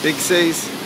Big C's.